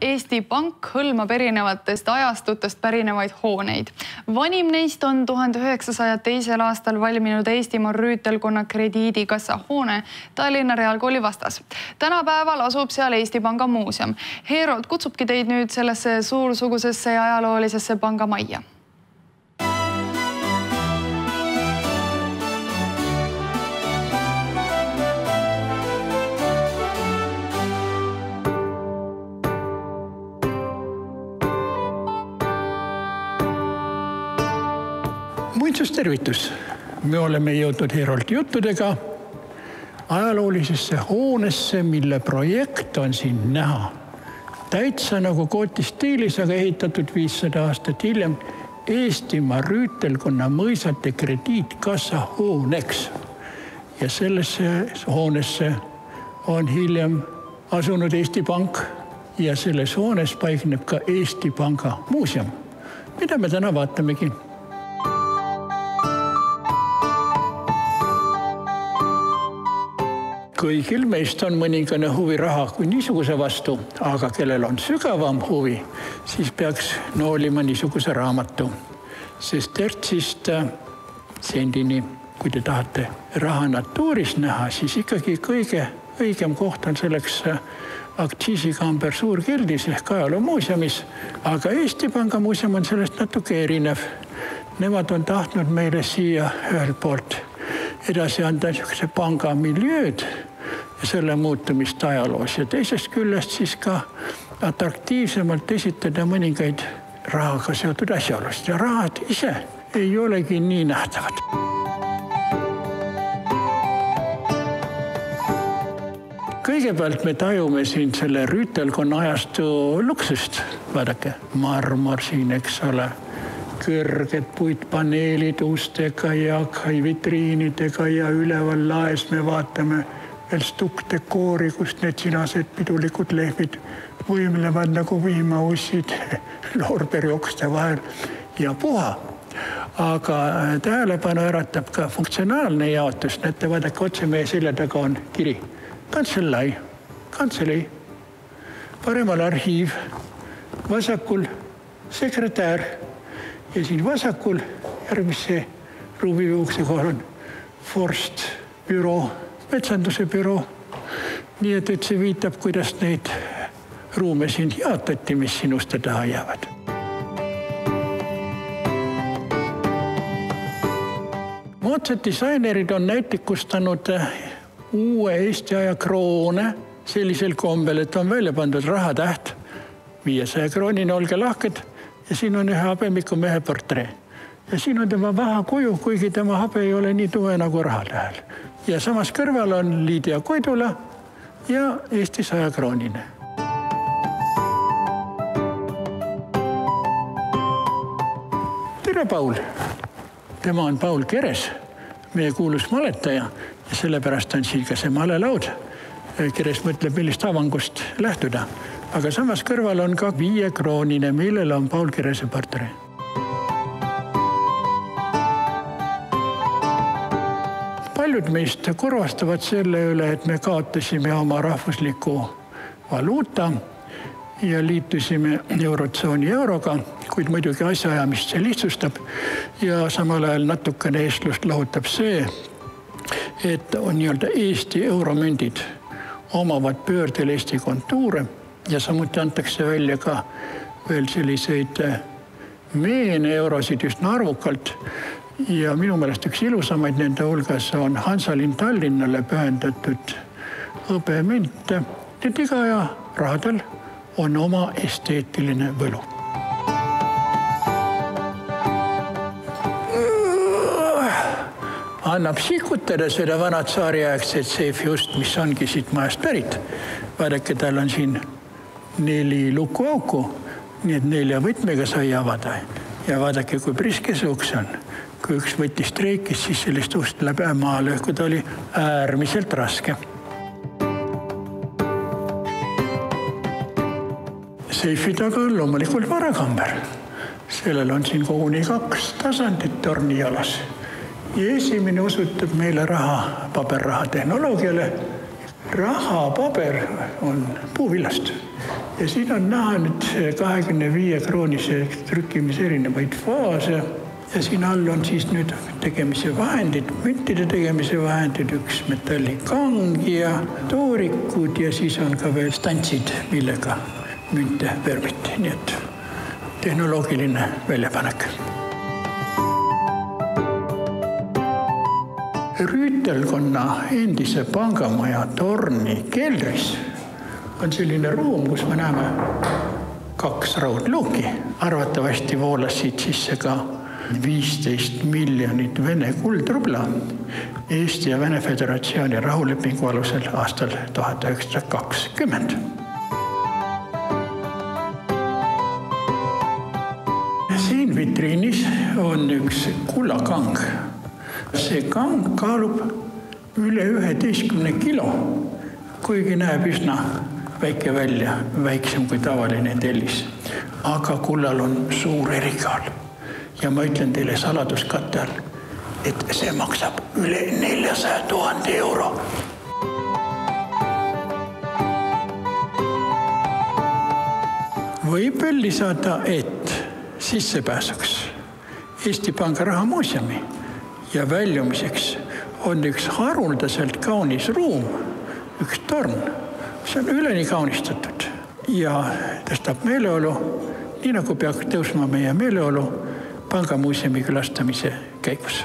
Eesti Pank hõlmab erinevatest ajastutest pärinevaid hooneid. vanim neist on tuhande üheksasaja teisel aastal valminud Eestimaa rüütelkonna krediidikassa hoone Tallinna Reaalkooli vastas. tänapäeval asub seal Eesti Panga muuseum. Heerot kutsubki teid nüüd sellesse suursugusesse ja ajaloolisesse pangamajja muinsustervitus. me oleme jõudnud Herolt juttudega ajaloolisesse hoonesse, mille projekt on siin näha. täitsa nagu Kooti stiilis, aga ehitatud viissada aastat hiljem Eestimaa rüütelkonna mõisate krediitkassa hooneks. ja sellesse hoonesse on hiljem asunud Eesti Pank ja selles hoones paikneb ka Eesti Panga muuseum, mida me täna vaatamegi kõigil meist on mõningane huvi raha kui niisuguse vastu, aga kellel on sügavam huvi, siis peaks noolima niisuguse raamatu. sest tertsist sendini, kui te tahate raha natuuris näha, siis ikkagi kõige õigem koht on selleks aktsiisikamber Suurgildis ehk ajaloomuuseumis, aga Eesti Panga muuseum on sellest natuke erinev. Nemad on tahtnud meile siia ühelt poolt edasi anda niisuguse panga miljööd ja selle muutumist ajaloos. Ja teisest küljest siis ka atraktiivsemalt esitada mõningaid rahaga seotud asjaolusid. Ja rahad ise ei olegi nii nähtavad. kõigepealt me tajume siin selle rüütelkonna ajastu luksust, vaadake, marmor siin, eks ole, kõrged puitpaneelid ustega ja vitriinidega ja üleval laes me vaatame veel stukkdekoori, kust need sinased pidulikud lehvid võimlevad nagu vihmaussid loorbeeriokste vahel. Ja puha. aga tähelepanu äratab ka funktsionaalne jaotus, näete, vaadake otse meie selja taga on kiri. Kantselei, kantselei, paremal arhiiv, vasakul sekretär ja siin vasakul järgmise ruumi ukse kohal on vorst büroo metsanduse büroo. nii et, et see viitab, kuidas neid ruume siin jaotati, mis siin uste taha jäävad. moodsad disainerid on näitikustanud uue Eesti aja kroone sellisel kombel, et on välja pandud rahatäht, viiesaja kroonine, olge lahked ja siin on ühe habemiku mehe portree ja siin on tema vahakuju, kuigi tema habe ei ole nii tume nagu rahatähel ja samas kõrval on Lydia Koidula ja Eesti sajakroonine. tere, Paul. tema on Paul Keres, meie kuulus maletaja ja sellepärast on siin ka see malelaud. Keres mõtleb, millist avangust lähtuda, aga samas kõrval on ka viiekroonine, millel on Paul Kerese portree paljud meist kurvastavad selle üle, et me kaotasime oma rahvusliku valuuta ja liitusime Eurotsooni euroga, kuid muidugi asjaajamist see lihtsustab. ja samal ajal natukene eestlust lahutab see, et on nii-öelda Eesti euromündid omavad pöördel Eesti kontuure ja samuti antakse välja ka veel selliseid meene eurosid üsna arvukalt ja minu meelest üks ilusamaid nende hulgas on Hansalinn Tallinnale pühendatud hõbemünt. et iga aja rahadel on oma esteetiline võlu. annab sikutada seda vana tsaariaegset seifjust, mis ongi siit majast pärit. vaadake, tal on siin neli lukuauku, nii et nelja võtmega sai avada ja vaadake, kui priske see uks on kui üks võttis streikis, siis sellist ust läbi maha lõhkuda oli äärmiselt raske. seifi taga on loomulikult varakamber. sellel on siin koguni kaks tasandit tornijalas ja esimene osutab meile raha, paberraha tehnoloogiale. Rahapaber on puuvillast ja siin on näha nüüd kahekümne viie kroonise trükkimise erinevaid faase. Ja siin all on siis nüüd tegemise vahendid, müntide tegemise vahendid, üks metallikang ja toorikud ja siis on ka veel stantsid, millega münte värviti, nii et tehnoloogiline väljapanek rüütelkonna endise pangamaja torni keldris on selline ruum, kus me näeme kaks raudluuki. arvatavasti voolas siit sisse ka viisteist miljonit Vene kuldrubla Eesti ja Vene Föderatsiooni rahulepingu alusel aastal tuhat üheksasada kakskümmend. siin vitriinis on üks kullakang see kang kaalub üle üheteistkümne kilo, kuigi näeb üsna väike välja, väiksem kui tavaline tellis. aga kullal on suur erikaal ja ma ütlen teile saladuskatte all, et see maksab üle neljasaja tuhande euro. võib veel lisada, et sissepääsuks Eesti Panga Rahamuuseumi ja väljumiseks on üks haruldaselt kaunis ruum, üks torn, mis on üleni kaunistatud ja tõstab meeleolu, nii nagu peaks tõusma meie meeleolu pangamuuseumi külastamise käigus